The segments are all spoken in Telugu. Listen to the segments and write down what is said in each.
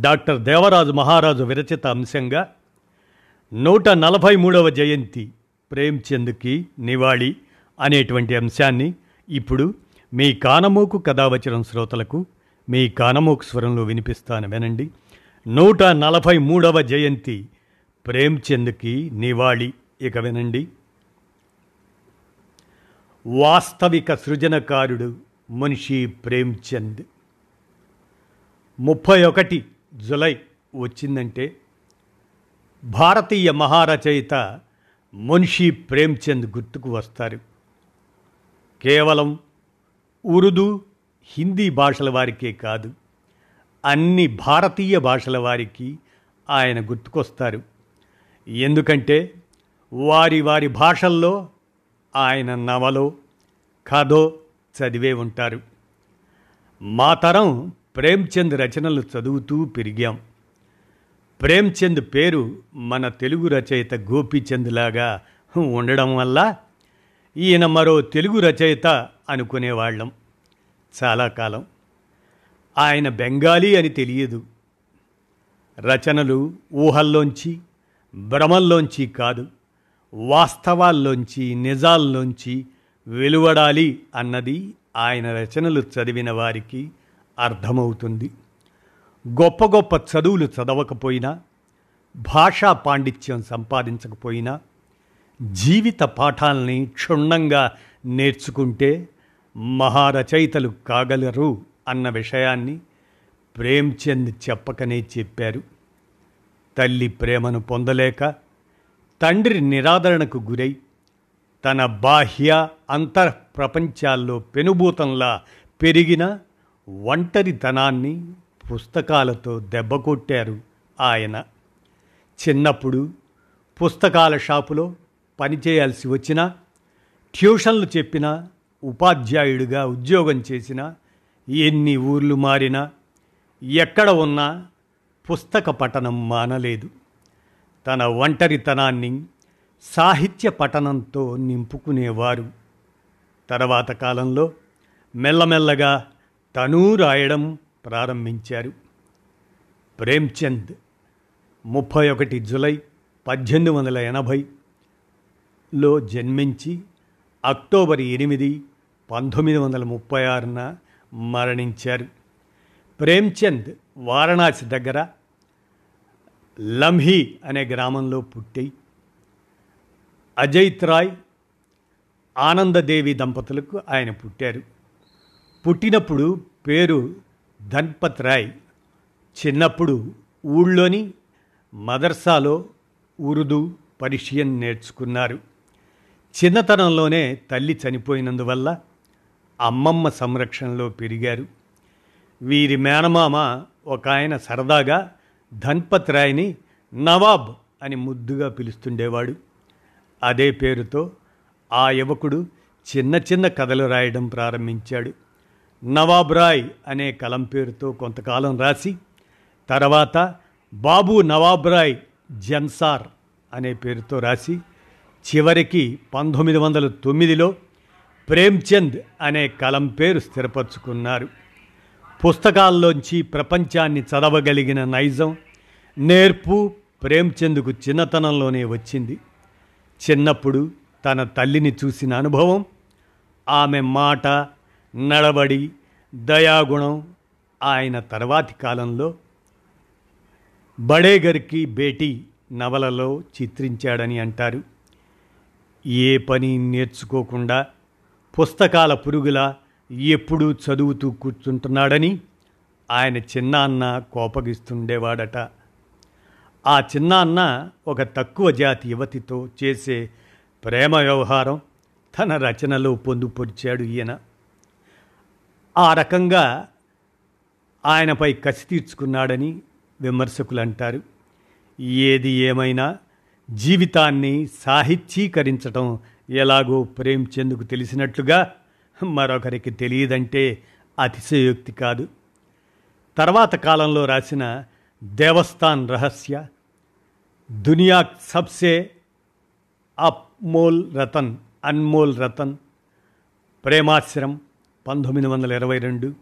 డాక్టర్ దేవరాజు మహారాజు విరచిత అంశంగా నూట నలభై మూడవ జయంతి ప్రేమ్చంద్కి నివాళి అనేటువంటి అంశాన్ని ఇప్పుడు మీ కానమోకు కథావచనం శ్రోతలకు మీ కానమోకు స్వరంలో వినిపిస్తాను వినండి. నూట నలభై మూడవ జయంతి ప్రేమ్చంద్కి నివాళి ఇక వినండి. వాస్తవిక సృజనకారుడు మనిషి ప్రేమ్చంద్. ముప్పై ఒకటి జులై వచ్చిందంటే భారతీయ మహారచయిత మున్షి ప్రేమ్చంద్ గుర్తుకు వస్తారు. కేవలం ఉర్దూ హిందీ భాషల వారికే కాదు అన్ని భారతీయ భాషల వారికి ఆయన గుర్తుకొస్తారు. ఎందుకంటే వారి వారి భాషల్లో ఆయన నవలో కథో చదివే ఉంటారు. మా తరం ప్రేమ్చంద్ రచనలు చదువుతూ పెరిగాం. ప్రేమ్చంద్ పేరు మన తెలుగు రచయిత గోపీచంద్ లాగా ఉండడం వల్ల ఈయన మరో తెలుగు రచయిత అనుకునేవాళ్ళం. చాలా కాలం. ఆయన బెంగాలీ అని తెలియదు. రచనలు ఊహల్లోంచి భ్రమల్లోంచి కాదు వాస్తవాల్లోంచి నిజాల్లోంచి వెలువడాలి అన్నది ఆయన రచనలు చదివిన వారికి అర్థమవుతుంది. గొప్ప గొప్ప చదువులు చదవకపోయినా భాషా పాండిత్యం సంపాదించకపోయినా జీవిత పాఠాలని క్షుణ్ణంగా నేర్చుకుంటే మహారచయితలు కాగలరు అన్న విషయాన్ని ప్రేమ్చంద్ చెప్పకనే చెప్పారు. తల్లి ప్రేమను పొందలేక తండ్రి నిరాదరణకు గురై తన బాహ్య అంతర్ ప్రపంచాల్లో పెనుభూతంలా పెరిగిన ఒంటరితనాన్ని పుస్తకాలతో దెబ్బకొట్టారు ఆయన. చిన్నప్పుడు పుస్తకాల షాపులో పనిచేయాల్సి వచ్చినా ట్యూషన్లు చెప్పినా ఉపాధ్యాయుడిగా ఉద్యోగం చేసినా ఎన్ని ఊర్లు మారినా ఎక్కడ ఉన్నా పుస్తక పఠనం మానలేదు. తన ఒంటరితనాన్ని సాహిత్య పఠనంతో నింపుకునేవారు. తర్వాత కాలంలో మెల్లమెల్లగా తనూ రాయడం ప్రారంభించారు. ప్రేమ్చంద్ ముప్పై ఒకటి జులై పద్దెనిమిది వందల ఎనభైలో జన్మించి అక్టోబర్ ఎనిమిది పంతొమ్మిది వందల ముప్పై ఆరున మరణించారు. ప్రేమ్చంద్ వారణాసి దగ్గర లంహి అనే గ్రామంలో పుట్టి అజయ్ రాయ్ ఆనందదేవి దంపతులకు ఆయన పుట్టారు. పుట్టినప్పుడు పేరు ధన్పత్ రాయ్ చిన్నప్పుడు ఊళ్ళోని మదర్సాలో ఉర్దూ పర్షియన్ నేర్చుకున్నారు. చిన్నతనంలోనే తల్లి చనిపోయినందువల్ల అమ్మమ్మ సంరక్షణలో పెరిగారు. వీరి మేనమామ ఒక ఆయన సరదాగా ధన్పత్ రాయ్ని నవాబ్ అని ముద్దుగా పిలుస్తుండేవాడు. అదే పేరుతో ఆ యువకుడు చిన్న చిన్న కథలు రాయడం ప్రారంభించాడు. నవాబ్ రాయ్ అనే కలం పేరుతో కొంతకాలం రాసి తర్వాత బాబు నవాబ్ రాయ్ జన్సార్ అనే పేరుతో రాసి చివరికి పంతొమ్మిది వందల తొమ్మిదిలో ప్రేమ్చంద్ అనే కలం పేరు స్థిరపరచుకున్నారు. పుస్తకాల్లోంచి ప్రపంచాన్ని చదవగలిగిన నైజం నేర్పు ప్రేమ్చంద్కు చిన్నతనంలోనే వచ్చింది. చిన్నప్పుడు తన తల్లిని చూసిన అనుభవం ఆమె మాట నడబడి దయాగుణం ఆయన తర్వాతి కాలంలో బడేగర్కి బేటీ నవలలో చిత్రించాడని అంటారు. ఏ పని నేర్చుకోకుండా పుస్తకాల పురుగులా ఎప్పుడూ చదువుతూ కూర్చుంటున్నాడని ఆయన చిన్న అన్న కోపగిస్తుండేవాడట. ఆ చిన్న అన్న ఒక తక్కువ జాతి యువతితో చేసే ప్రేమ వ్యవహారం తన రచనలో పొందుపరిచాడు ఈయన. ఆ రకంగా ఆయనపై కసి తీర్చుకున్నాడని విమర్శకులు అంటారు ఏది ఏమైనా జీవితాన్ని సాహిత్యీకరించటం ఎలాగో ప్రేమ్చందుకు తెలిసినట్లుగా మరొకరికి తెలియదంటే అతిశయోక్తి కాదు. తర్వాత కాలంలో రాసిన దేవస్థాన్ రహస్య దునియా సబ్సే అప్మోల్ రతన్ అన్మోల్ రతన్ ప్రేమాశ్రం పంతొమ్మిది వందల ఇరవై రెండు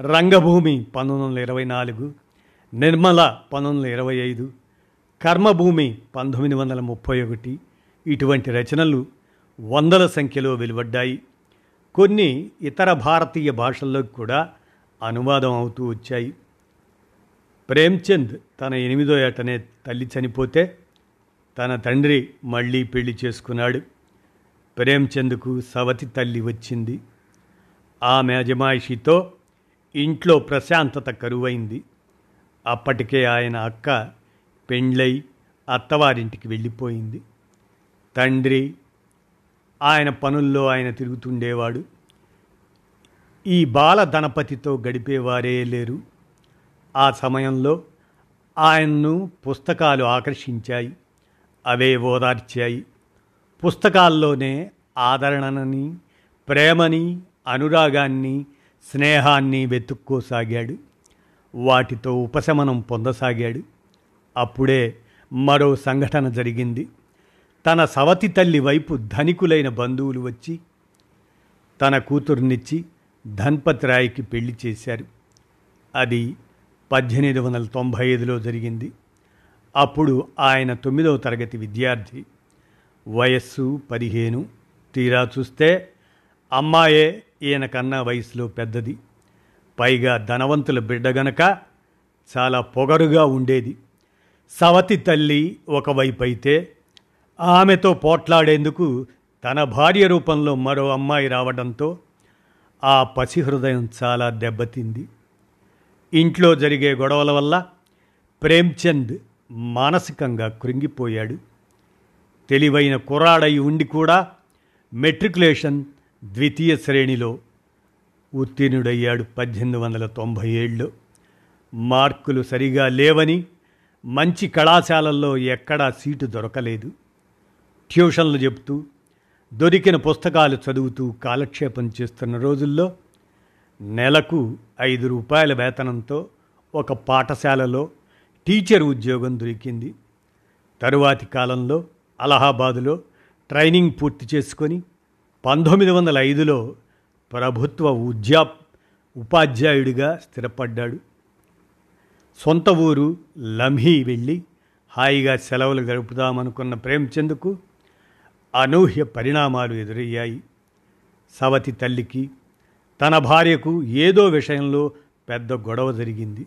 రంగభూమి పంతొమ్మిది వందల ఇరవై నాలుగు నిర్మల పంతొమ్మిది వందల ఇరవై ఐదు కర్మభూమి పంతొమ్మిది వందల ముప్పై ఒకటి ఇటువంటి రచనలు వందల సంఖ్యలో వెలువడ్డాయి. కొన్ని ఇతర భారతీయ భాషల్లోకి కూడా అనువాదం అవుతూ వచ్చాయి. ప్రేమ్చంద్ తన ఎనిమిదో ఏటనే తల్లి చనిపోతే తన తండ్రి మళ్ళీ పెళ్ళి చేసుకున్నాడు. ప్రేమ్చంద్కు సవతి తల్లి వచ్చింది. ఆమె అజమాయిషితో ఇంట్లో ప్రశాంతత కరువైంది. అప్పటికే ఆయన అక్క పెండ్లై అత్తవారింటికి వెళ్ళిపోయింది. తండ్రి ఆయన పనుల్లో ఆయన తిరుగుతుండేవాడు. ఈ బాల ధనపతితో గడిపేవారే లేరు. ఆ సమయంలో ఆయన్ను పుస్తకాలు ఆకర్షించాయి. అవే ఓదార్చాయి. పుస్తకాల్లోనే ఆదరణని ప్రేమని అనురాగాన్ని స్నేహాన్ని వెతుక్కోసాగాడు. వాటితో ఉపశమనం పొందసాగాడు. అప్పుడే మరో సంఘటన జరిగింది. తన సవతి తల్లి వైపు ధనికులైన బంధువులు వచ్చి తన కూతుర్నిచ్చి ధన్పత్ రాయ్కి పెళ్ళి చేశారు. అది పద్దెనిమిది వందల తొంభై ఐదులో జరిగింది. అప్పుడు ఆయన తొమ్మిదవ తరగతి విద్యార్థి. వయస్సు పదిహేను. తీరా చూస్తే అమ్మాయే ఈయన కన్నా వయసులో పెద్దది. పైగా ధనవంతుల బిడ్డ గనక చాలా పొగరుగా ఉండేది. సవతి తల్లి ఒకవైపు అయితే ఆమెతో పోట్లాడేందుకు తన భార్య రూపంలో మరో అమ్మాయి రావడంతో ఆ పసిహృదయం చాలా దెబ్బతింది. ఇంట్లో జరిగే గొడవల వల్ల ప్రేమ్చంద్ మానసికంగా కృంగిపోయాడు. తెలివైన కుర్రాడై ఉండి కూడా మెట్రికులేషన్ ద్వితీయ శ్రేణిలో ఉత్తీర్ణుడయ్యాడు పద్దెనిమిది వందల తొంభై ఏడులో మార్కులు సరిగా లేవని మంచి కళాశాలల్లో ఎక్కడా సీటు దొరకలేదు. ట్యూషన్లు చెప్తూ దొరికిన పుస్తకాలు చదువుతూ కాలక్షేపం చేస్తున్న రోజుల్లో నెలకు ఐదు రూపాయల వేతనంతో ఒక పాఠశాలలో టీచర్ ఉద్యోగం దొరికింది. తరువాతి కాలంలో అలహాబాదులో ట్రైనింగ్ పూర్తి చేసుకొని పంతొమ్మిది వందల ఐదులో ప్రభుత్వ ఉద్యా ఉపాధ్యాయుడిగా స్థిరపడ్డాడు. సొంత ఊరు లమ్హీ వెళ్ళి హాయిగా సెలవులు గడుపుదామనుకున్న ప్రేమ్చంద్కు అనూహ్య పరిణామాలు ఎదురయ్యాయి. సవతి తల్లికి తన భార్యకు ఏదో విషయంలో పెద్ద గొడవ జరిగింది.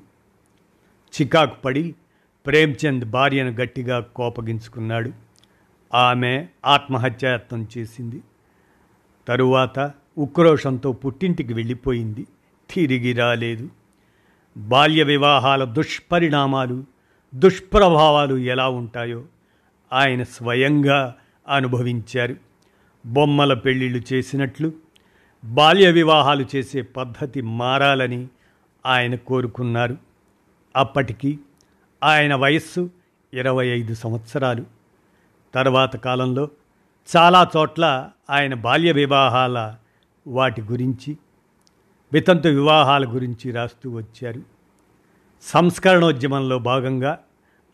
చికాకు పడి ప్రేమ్చంద్ భార్యను గట్టిగా కోపగించుకున్నాడు. ఆమె ఆత్మహత్యాయత్నం చేసింది. తరువాత ఉక్రోషంతో పుట్టింటికి వెళ్ళిపోయింది. తిరిగి రాలేదు. బాల్య వివాహాల దుష్పరిణామాలు దుష్ప్రభావాలు ఎలా ఉంటాయో ఆయన స్వయంగా అనుభవించారు. బొమ్మల పెళ్ళిళ్ళు చేసినట్లు బాల్య వివాహాలు చేసే పద్ధతి మారాలని ఆయన కోరుకున్నారు. అప్పటికి ఆయన వయస్సు ఇరవై ఐదు సంవత్సరాలు. తర్వాత కాలంలో చాలా చోట్ల ఆయన బాల్య వివాహాల వాటి గురించి వితంతు వివాహాల గురించి రాస్తూ వచ్చారు. సంస్కరణోద్యమంలో భాగంగా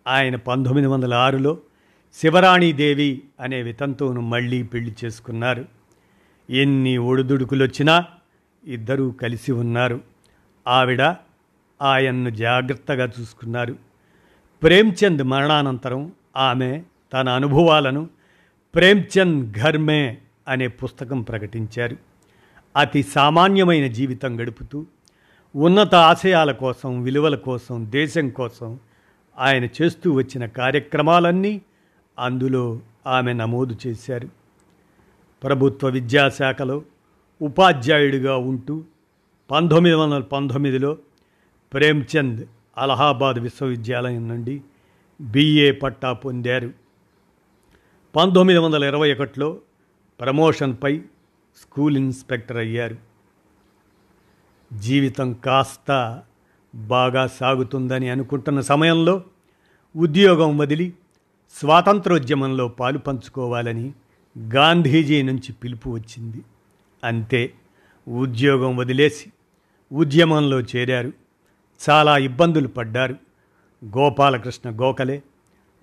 ఆయన పంతొమ్మిది వందల ఆరులో శివరాణీదేవి అనే వితంతువును మళ్ళీ పెళ్ళి చేసుకున్నారు. ఎన్ని ఒడిదుడుకులొచ్చినా ఇద్దరూ కలిసి ఉన్నారు. ఆవిడ ఆయన్ను జాగ్రత్తగా చూసుకున్నారు. ప్రేమ్చంద్ మరణానంతరం ఆమె తన అనుభవాలను ప్రేమ్చంద్ ఘర్మే అనే పుస్తకం ప్రకటించారు. అతి సామాన్యమైన జీవితం గడుపుతూ ఉన్నత ఆశయాల కోసం విలువల కోసం దేశం కోసం ఆయన చేస్తూ వచ్చిన కార్యక్రమాలన్నీ అందులో ఆమె నమోదు చేశారు. ప్రభుత్వ విద్యాశాఖలో ఉపాధ్యాయుడిగా ఉంటూ పంతొమ్మిది వందల పంతొమ్మిదిలో ప్రేమ్చంద్ అలహాబాద్ విశ్వవిద్యాలయం నుండి బిఏ పట్టా పొందారు. పంతొమ్మిది వందల ఇరవై ఒకటిలో ప్రమోషన్పై స్కూల్ ఇన్స్పెక్టర్ అయ్యారు. జీవితం కాస్త బాగా సాగుతుందని అనుకుంటున్న సమయంలో ఉద్యోగం వదిలి స్వాతంత్రోద్యమంలో పాలు పంచుకోవాలని గాంధీజీ నుంచి పిలుపు వచ్చింది. అంతే ఉద్యోగం వదిలేసి ఉద్యమంలో చేరారు. చాలా ఇబ్బందులు పడ్డారు. గోపాలకృష్ణ గోఖలే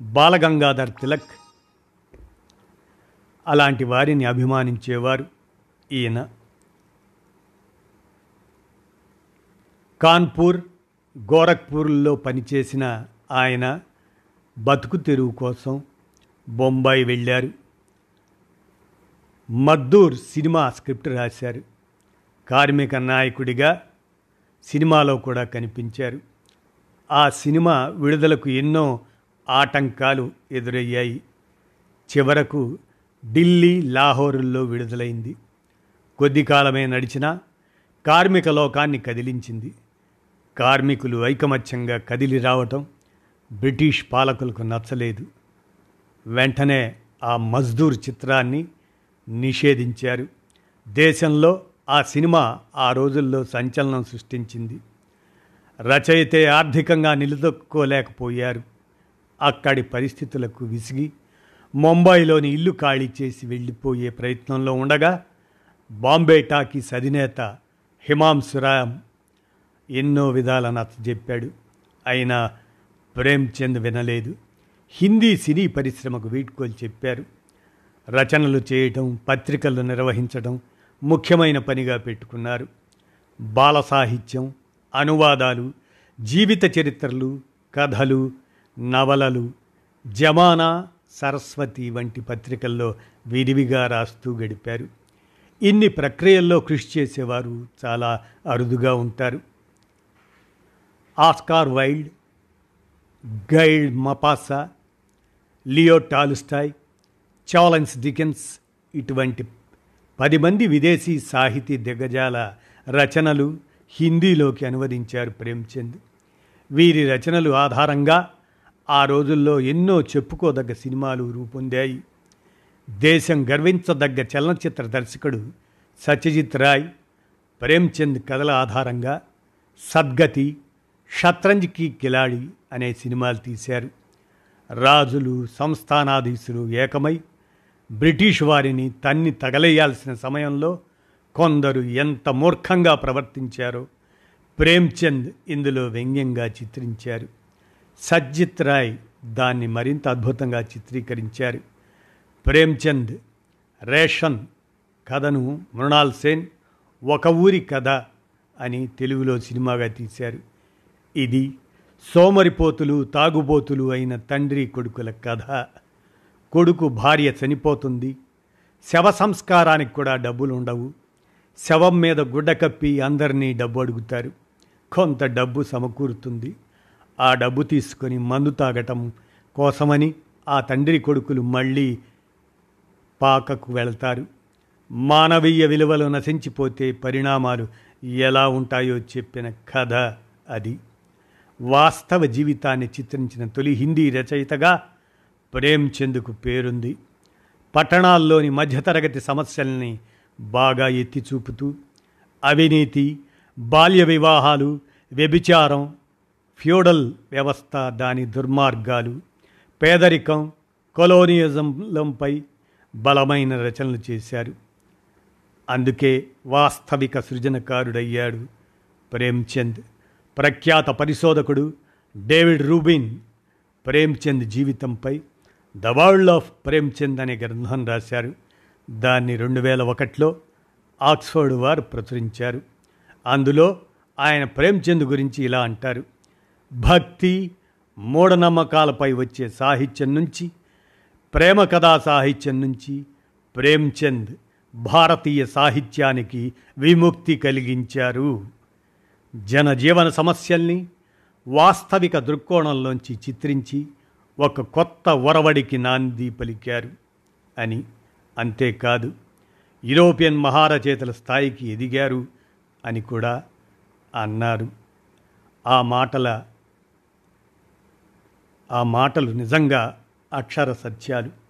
బాలగంగాధర్ తిలక్ అలాంటి వారిని అభిమానించేవారు ఈయన. కాన్పూర్ గోరఖ్పూర్లో పనిచేసిన ఆయన బతుకు తెరువు కోసం బొంబాయి వెళ్ళారు. మద్దూర్ సినిమా స్క్రిప్ట్ రాశారు. కార్మిక నాయకుడిగా సినిమాలో కూడా కనిపించారు. ఆ సినిమా విడుదలకు ఎన్నో ఆటంకాలు ఎదురయ్యాయి. చివరకు ఢిల్లీ లాహోరుల్లో విడుదలైంది. కొద్ది కాలమే నడిచినా కార్మిక లోకాన్ని కదిలించింది. కార్మికులు ఐకమత్యంగా కదిలి రావటం బ్రిటిష్ పాలకులకు నచ్చలేదు. వెంటనే ఆ మజ్దూర్ చిత్రాన్ని నిషేధించారు. దేశంలో ఆ సినిమా ఆ రోజుల్లో సంచలనం సృష్టించింది. రచయితే ఆర్థికంగా నిలదొక్కుకోలేకపోయారు. అక్కడి పరిస్థితులకు విసిగి ముంబైలోని ఇల్లు ఖాళీ చేసి వెళ్ళిపోయే ప్రయత్నంలో ఉండగా బాంబే టాకీస్ అధినేత హిమాంశురామ్ ఎన్నో విధాల చెప్పాడు. అయినా ప్రేమ్చంద్ వినలేదు. హిందీ సినీ పరిశ్రమకు వీడ్కోలు చెప్పారు. రచనలు చేయటం పత్రికలు నిర్వహించడం ముఖ్యమైన పనిగా పెట్టుకున్నారు. బాల సాహిత్యం అనువాదాలు జీవిత చరిత్రలు కథలు నవలలు జమానా సరస్వతి వంటి పత్రికల్లో విరివిగా రాస్తూ గడిపారు. ఇన్ని ప్రక్రియల్లో కృషి చేసేవారు చాలా అరుదుగా ఉంటారు. Oscar Wilde Gide Maupassant Leo Tolstoy Charles Dickens ఇటువంటి పది మంది విదేశీ సాహితీ దిగ్గజాల రచనలు హిందీలోకి అనువదించారు ప్రేమ్చంద్. వీరి రచనలు ఆధారంగా ఆ రోజుల్లో ఎన్నో చెప్పుకోదగ్గ సినిమాలు రూపొందాయి. దేశం గర్వించదగ్గ చలనచిత్ర దర్శకుడు సత్యజిత్ రాయ్ ప్రేమ్చంద్ కథల ఆధారంగా సద్గతి షత్రంజ్కి కిలాడి అనే సినిమాలు తీశారు. రాజులు సంస్థానాధీశులు ఏకమై బ్రిటిష్ వారిని తన్ని తగలేయాల్సిన సమయంలో కొందరు ఎంత మూర్ఖంగా ప్రవర్తించారో ప్రేమ్చంద్ ఇందులో వ్యంగ్యంగా చిత్రించారు. సజ్జిత్ రాయ్ దాన్ని మరింత అద్భుతంగా చిత్రీకరించారు. ప్రేమ్చంద్ రేషన్ కథను మృణాల్ సేన్ ఒక ఊరి కథ అని తెలుగులో సినిమాగా తీశారు. ఇది సోమరిపోతులు తాగుబోతులు అయిన తండ్రి కొడుకుల కథ. కొడుకు భార్య చనిపోతుంది. శవ సంస్కారానికి కూడా డబ్బులు ఉండవు. శవం మీద గుడ్డ కప్పి అందరినీ డబ్బు అడుగుతారు. కొంత డబ్బు సమకూరుతుంది. ఆ డబ్బు తీసుకొని మందు తాగటం కోసమని ఆ తండ్రి కొడుకులు మళ్ళీ పాకకు వెళ్తారు. మానవీయ విలువలు నశించిపోతే పరిణామాలు ఎలా ఉంటాయో చెప్పిన కథ అది. వాస్తవ జీవితాన్ని చిత్రించిన తొలి హిందీ రచయితగా ప్రేమ్చంద్కు పేరుంది. పట్టణాల్లోని మధ్యతరగతి సమస్యల్ని బాగా ఎత్తి చూపుతూ అవినీతి బాల్య వివాహాలు వ్యభిచారం ఫ్యూడల్ వ్యవస్థ దాని దుర్మార్గాలు పేదరికం కొలోనియజంలంపై బలమైన రచనలు చేశారు. అందుకే వాస్తవిక సృజనకారుడయ్యాడు ప్రేమ్చంద్. ప్రఖ్యాత పరిశోధకుడు డేవిడ్ రూబిన్ ప్రేమ్చంద్ జీవితంపై ద వరల్డ్ ఆఫ్ ప్రేమ్చంద్ అనే గ్రంథం రాశారు. దాన్ని రెండు వేల ఒకటిలో ఆక్స్ఫర్డ్ వారు ప్రచురించారు. అందులో ఆయన ప్రేమ్చంద్ గురించి ఇలా అంటారు. భక్తి మూఢనమ్మకాలపై వచ్చే సాహిత్యం నుంచి ప్రేమ కథా సాహిత్యం నుంచి ప్రేమ్చంద్ భారతీయ సాహిత్యానికి విముక్తి కలిగించారు. జనజీవన సమస్యల్ని వాస్తవిక దృక్కోణంలోంచి చిత్రించి ఒక కొత్త ఒరవడికి నాంది పలికారు అని అంతేకాదు యూరోపియన్ మహారచేతల స్థాయికి ఎదిగారు అని కూడా అన్నారు. ఆ మాటల ఆ మాటలు నిజంగా అక్షర సత్యాలు.